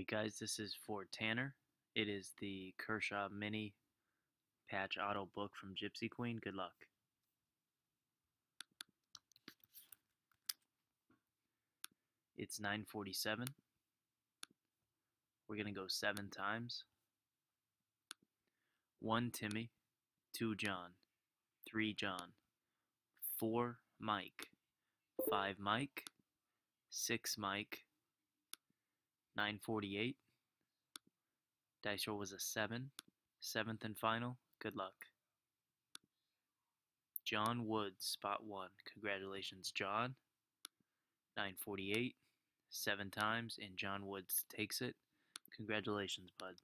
Guys, this is for Tanner. It is the Kershaw Mini Patch Auto book from Gypsy Queen. Good luck. It's 947. We're going to go seven times. One Timmy, two John, three John, four Mike, five Mike, six Mike, 948. Dice roll was a 7. Seventh and final. Good luck. John Woods, spot 1. Congratulations, John. 948. Seven times, and John Woods takes it. Congratulations, bud.